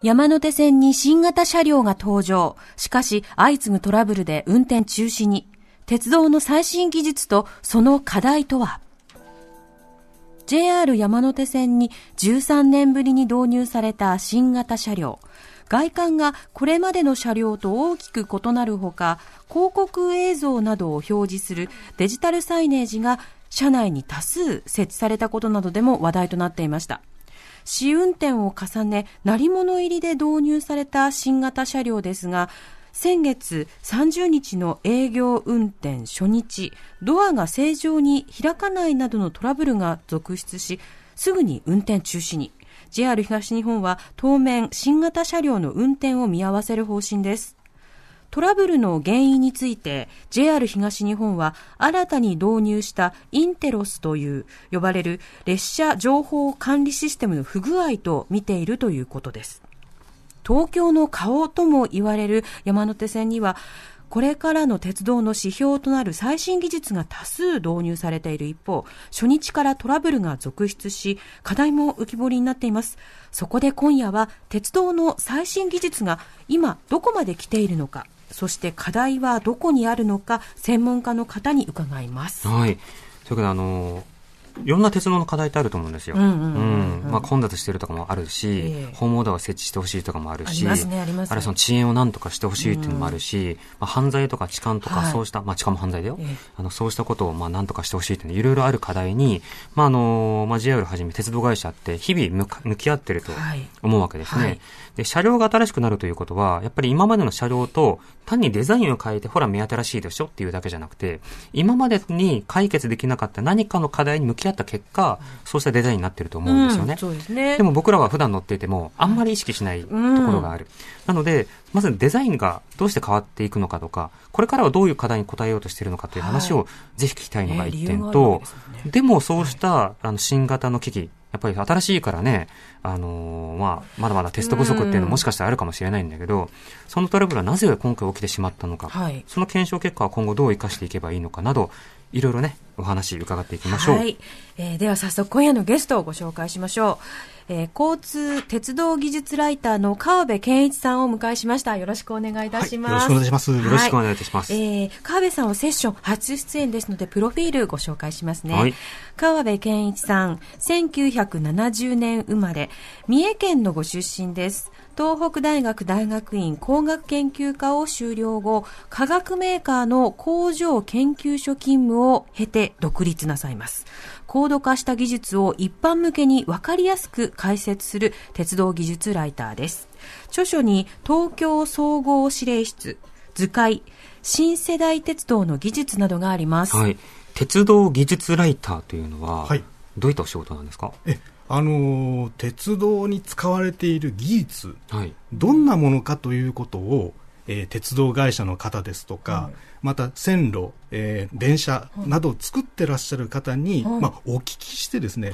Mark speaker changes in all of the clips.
Speaker 1: 山手線に新型車両が登場。しかし、相次ぐトラブルで運転中止に。鉄道の最新技術とその課題とは？JR 山手線に13年ぶりに導入された新型車両。外観がこれまでの車両と大きく異なるほか、広告映像などを表示するデジタルサイネージが車内に多数設置されたことなどでも話題となっていました。試運転を重ね、鳴り物入りで導入された新型車両ですが、先月30日の営業運転初日、ドアが正常に開かないなどのトラブルが続出し、すぐに運転中止に。JR 東日本は当面新型車両の運転を見合わせる方針です。トラブルの原因について JR 東日本は新たに導入したインテロスという呼ばれる列車情報管理システムの不具合と見ているということです。東京の顔とも言われる山手線にはこれからの鉄道の指標となる最新技術が多数導入されている一方、初日からトラブルが続出し、課題も浮き彫りになっています。そこで今夜は、鉄道の最新技術が今どこまで来ているのか、そして課題はどこにあるのか、専門家の方に伺います。
Speaker 2: はい。ということで、あのいろんな鉄道の課題ってあると思うんですよ。まあ混雑してるとかもあるし、えー、ホームオーダーを設置してほしいとかもあるし、あ
Speaker 1: り、ね、あ
Speaker 2: るいはその遅延を何とかしてほしいっていうのもあるし、まあ、犯罪とか痴漢とかそうした、はい、まあ痴漢も犯罪だよ。えー、あのそうしたことをまあ何とかしてほしいっていういろいろある課題に、まああのまあ JR はじめ鉄道会社って日々向き合ってると思うわけですね。はいはい。で、車両が新しくなるということは、やっぱり今までの車両と単にデザインを変えて、ほら目新しいでしょっていうだけじゃなくて、今までに解決できなかった何かの課題に向き合った結果、そうしたデザインになってると思うんですよね。うん、そうですね。でも僕らは普段乗っていても、あんまり意識しないところがある。うん、なので、まずデザインがどうして変わっていくのかとか、これからはどういう課題に応えようとしているのかという話をぜひ聞きたいのが一点と、ででもそうした、あの新型の機器、やっぱり新しいからね、あのー、まあ、まだまだテスト不足っていうのももしかしたらあるかもしれないんだけど、そのトラブルはなぜ今回起きてしまったのか、はい、その検証結果は今後どう生かしていけばいいのかなど、いろいろね、お話伺っていきましょう。はい。
Speaker 1: えー、では早速今夜のゲストをご紹介しましょう。えー、交通鉄道技術ライターの川辺健一さんをお迎えしました。よろしくお願いいたします。はい、よろしくお願いします。
Speaker 2: よろしくお願いいたします。
Speaker 1: えー、川辺さんはセッション初出演ですので、プロフィールご紹介しますね。はい、川辺健一さん、1970年生まれ、三重県のご出身です。東北大学大学院工学研究科を修了後、化学メーカーの工場研究所勤務を経て独立なさいます。高度化した技術を一般向けに分かりやすく解説する鉄道技術ライターです。著書に東京総合指令室、図解、新世代鉄道の技術などがあります。
Speaker 2: はい。鉄道技術ライターというのは、はい、どういったお仕事なんですか？
Speaker 3: えあの鉄道に使われている技術、はい、どんなものかということを、えー、鉄道会社の方ですとか、はい、また線路、えー、電車などを作ってらっしゃる方に、はい、まあ、お聞きしてですね、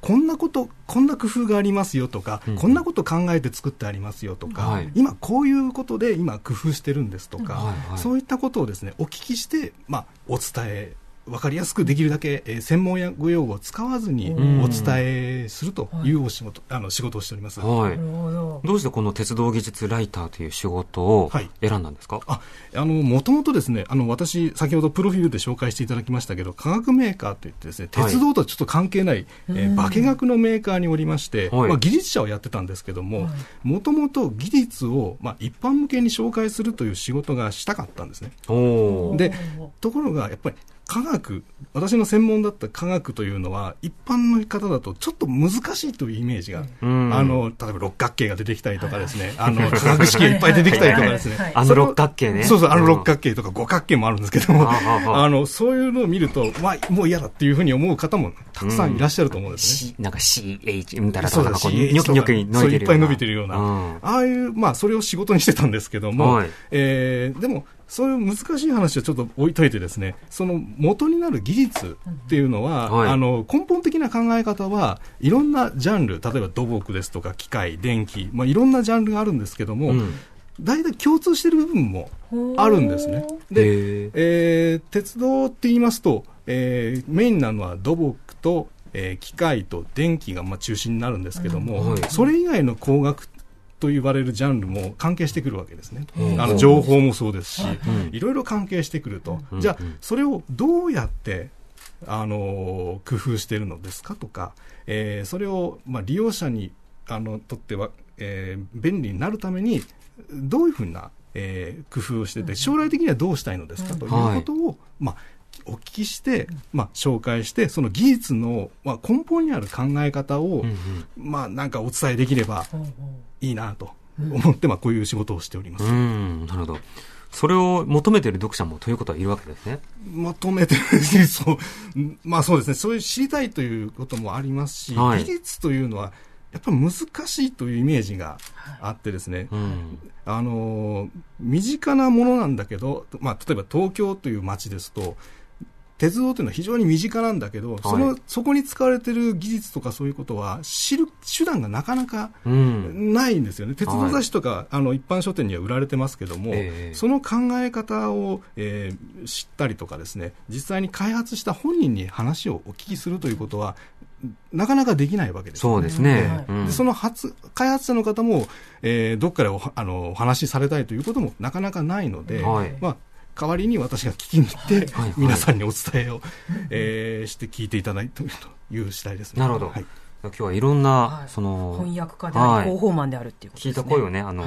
Speaker 3: こんなことこんな工夫がありますよとか、うん、こんなこと考えて作ってありますよとか、今こういうことで今工夫してるんですとか、そういったことをですねお聞きして、まあ、お伝え分かりやすくできるだけ、えー、専門や語用語を使わずにお伝えするというお仕事、はい、あの仕事をしております、はい、
Speaker 2: ど。うしてこの鉄道技術ライターという仕事を選んだんですか、はい、
Speaker 3: ああのもともとですねあの私先ほどプロフィールで紹介していただきましたけど化学メーカーといってですね鉄道とはちょっと関係ない、はい、えー、化学のメーカーにおりまして、まあ、技術者をやってたんですけどももともと技術を、まあ、一般向けに紹介するという仕事がしたかったんですね。でところがやっぱり科学、私の専門だった科学というのは、一般の方だとちょっと難しいというイメージが、うん、あの、例えば六角形が出てきたりとかですね、あの、化学式がいっぱい出てきたりとかですね。
Speaker 2: あの六角形ね。
Speaker 3: そうそう、あの六角形とか五角形もあるんですけども、あの、そういうのを見ると、まあ、もう嫌だっていうふうに思う方もたくさんいらっしゃると思うんですね。
Speaker 2: うん、なんか CH みたいなとか、こう、ニョキニョキ伸びてる
Speaker 3: そう、いっぱい伸びてるような。ああいう、まあ、それを仕事にしてたんですけども、はい、えー、でも、そういう難しい話はちょっと置いといてですね、その元になる技術っていうのは、はい、あの根本的な考え方はいろんなジャンル、例えば土木ですとか機械、電気、まあ、いろんなジャンルがあるんですけども、うん。大体共通している部分もあるんですね。で、えー、鉄道って言いますと、えー、メインなのは土木と、えー、機械と電気がまあ中心になるんですけども、うん。はい、それ以外の工学と言われるジャンルも関係してくるわけですね。あの情報もそうですし、いろいろ関係してくると。じゃあ、それをどうやってあの工夫しているのですかとか、えー、それを、まあ、利用者にあのとっては、えー、便利になるためにどういうふうな、えー、工夫をしてて将来的にはどうしたいのですかということを、はい、まあ、お聞きして、まあ、紹介してその技術の、まあ、根本にある考え方を、うんうん、まあ、なんかお伝えできればいいなと思って、まあ、こういう仕事をしております。
Speaker 2: なるほど。それを求めてる読者もということはいるわけですね。
Speaker 3: 求めてる、そう、まあそうですね、そういう知りたいということもありますし、はい、技術というのは、やっぱり難しいというイメージがあってですね、うん、あの身近なものなんだけど、まあ、例えば東京という街ですと鉄道というのは非常に身近なんだけど、はい、そのそこに使われている技術とかそういうことは知る手段がなかなかないんですよね、うん、鉄道雑誌とか、はい、あの一般書店には売られてますけども、えー、その考え方を、えー、知ったりとかですね実際に開発した本人に話をお聞きするということはなかなかできないわけです、
Speaker 2: ね、そうですね。
Speaker 3: うん、でその発開発者の方も、えー、どっかでおあのお話しされたいということもなかなかないので、はい、まあ代わりに私が聞きに行って、はい、皆さんにお伝えを、えー、して聞いていただいているという次第ですね。
Speaker 2: なるほど。はい、今日はいろんな、その
Speaker 1: 翻訳家であり、広報マンであるっていうことです
Speaker 2: ね。聞いた声をね、あの、